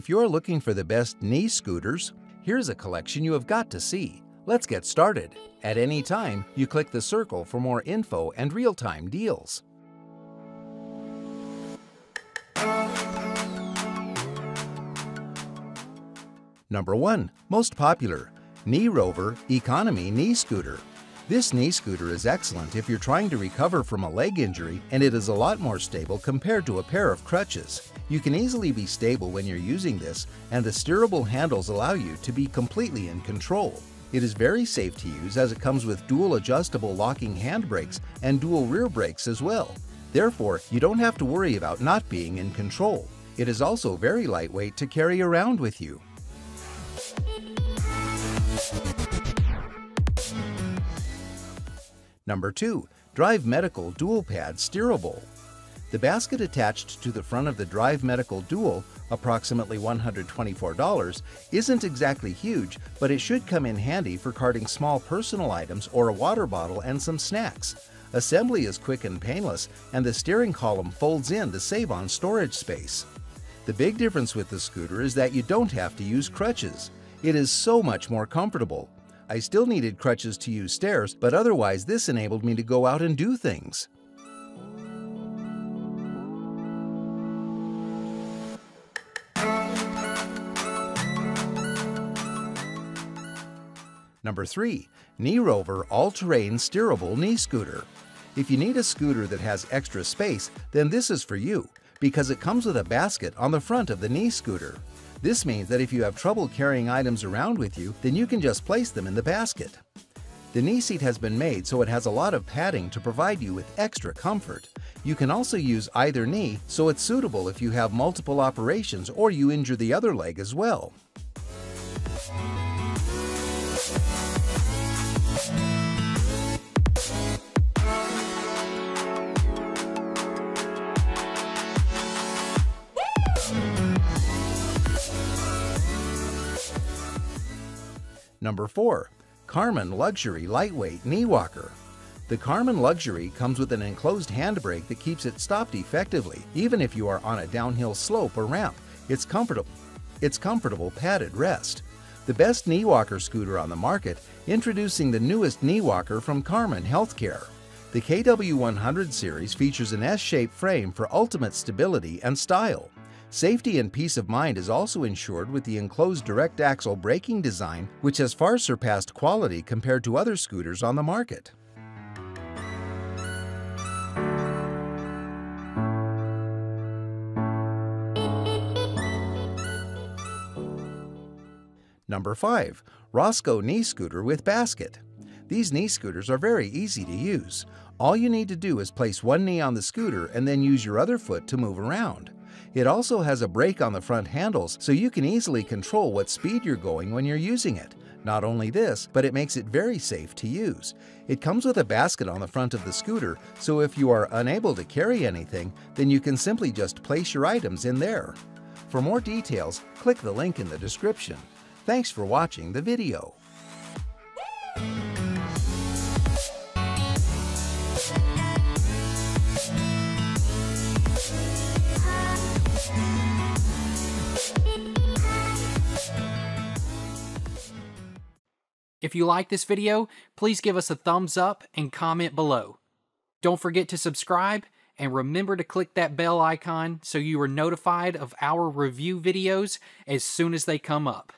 If you're looking for the best knee scooters, here's a collection you have got to see. Let's get started. At any time, you click the circle for more info and real-time deals. Number 1. Most popular, KneeRover Economy Knee Scooter. This knee scooter is excellent if you're trying to recover from a leg injury and it is a lot more stable compared to a pair of crutches. You can easily be stable when you're using this and the steerable handles allow you to be completely in control. It is very safe to use as it comes with dual adjustable locking handbrakes and dual rear brakes as well. Therefore, you don't have to worry about not being in control. It is also very lightweight to carry around with you. Number 2. Drive Medical Dual Pad Steerable. The basket attached to the front of the Drive Medical Dual, approximately $124, isn't exactly huge, but it should come in handy for carting small personal items or a water bottle and some snacks. Assembly is quick and painless, and the steering column folds in to save on storage space. The big difference with the scooter is that you don't have to use crutches. It is so much more comfortable. I still needed crutches to use stairs, but otherwise this enabled me to go out and do things. Number 3. KneeRover All-Terrain Steerable Knee Scooter. If you need a scooter that has extra space, then this is for you, because it comes with a basket on the front of the knee scooter. This means that if you have trouble carrying items around with you, then you can just place them in the basket. The knee seat has been made so it has a lot of padding to provide you with extra comfort. You can also use either knee, so it's suitable if you have multiple operations or you injure the other leg as well. Number 4. Karman Luxury Lightweight Knee Walker. The Karman Luxury comes with an enclosed handbrake that keeps it stopped effectively, even if you are on a downhill slope or ramp. It's comfortable. It's comfortable padded rest. The best knee walker scooter on the market, introducing the newest knee walker from Karman Healthcare. The KW100 series features an S-shaped frame for ultimate stability and style. Safety and peace of mind is also ensured with the enclosed direct axle braking design, which has far surpassed quality compared to other scooters on the market. Number 5. Roscoe Knee Scooter with Basket. These knee scooters are very easy to use. All you need to do is place one knee on the scooter and then use your other foot to move around. It also has a brake on the front handles so you can easily control what speed you're going when you're using it. Not only this, but it makes it very safe to use. It comes with a basket on the front of the scooter, so if you are unable to carry anything, then you can simply just place your items in there. For more details, click the link in the description. Thanks for watching the video. If you like this video, please give us a thumbs up and comment below. Don't forget to subscribe and remember to click that bell icon so you are notified of our review videos as soon as they come up.